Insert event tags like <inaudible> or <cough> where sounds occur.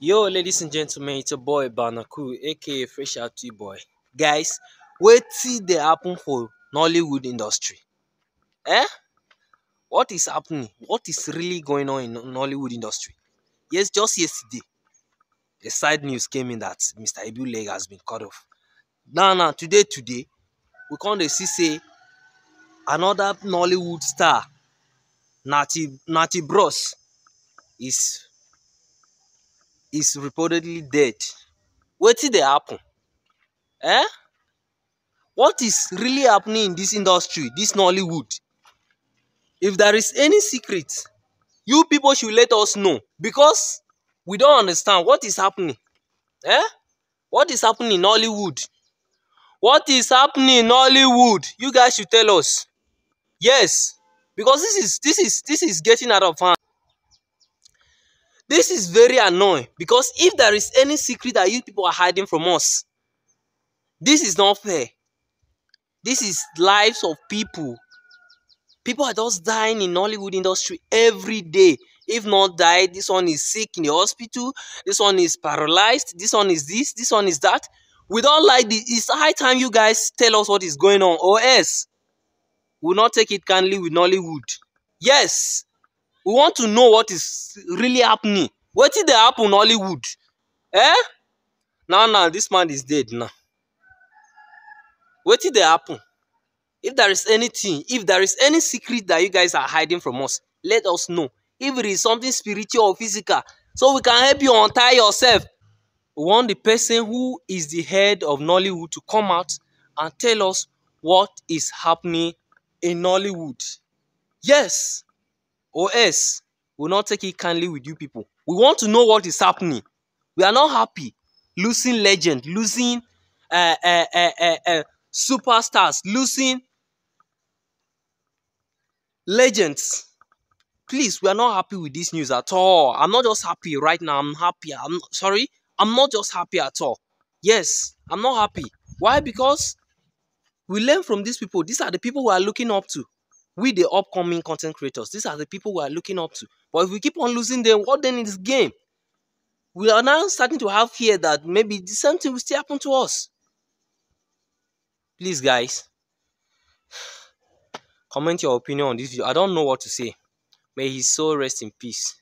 Yo, ladies and gentlemen, it's a boy Banaku, aka Fresh Out T Boy. Guys, wetin dey happen for Nollywood industry? Eh? What is happening? What is really going on in Nollywood industry? Yes, just yesterday, a side news came in that Mr. Ibu leg has been cut off. Now, now, today, today, we dey see say another Nollywood star, Nati Nati Bros, is is reportedly dead. Wetin dey happen? Eh? What is really happening in this industry, this Nollywood? If there is any secret, you people should let us know because we don't understand what is happening. Eh? What is happening in Nollywood? What is happening in Nollywood? You guys should tell us. Yes, because this is this is this is getting out of hand. This is very annoying because if there is any secret that you people are hiding from us, this is not fair. This is lives of people. People are just dying in Nollywood industry every day. If not died, this one is sick in the hospital, this one is paralyzed, this one is this, this one is that. We don't like this. It's high time you guys tell us what is going on, or else we'll not take it kindly with Nollywood. Yes, we want to know what is really happening. What did they happen Nollywood Eh? Now, now, this man is dead now. What did they happen? If there is anything, if there is any secret that you guys are hiding from us, let us know. If it is something spiritual or physical, so we can help you untie yourself. We want the person who is the head of Nollywood to come out and tell us what is happening in Nollywood. Yes, or else we'll not take it kindly with you people. We want to know what is happening. We are not happy losing legend, losing uh, uh, uh, uh, uh, superstars, losing legends. Please, we are not happy with this news at all. I'm not just happy right now. I'm happy. I'm sorry. I'm not just happy at all. Yes, I'm not happy. Why? Because we learn from these people. These are the people we are looking up to. We, the upcoming content creators, these are the people we are looking up to. But if we keep on losing them, what then is game? We are now starting to have fear that maybe the same thing will still happen to us. Please, guys, <sighs> comment your opinion on this video. I don't know what to say. May his soul rest in peace.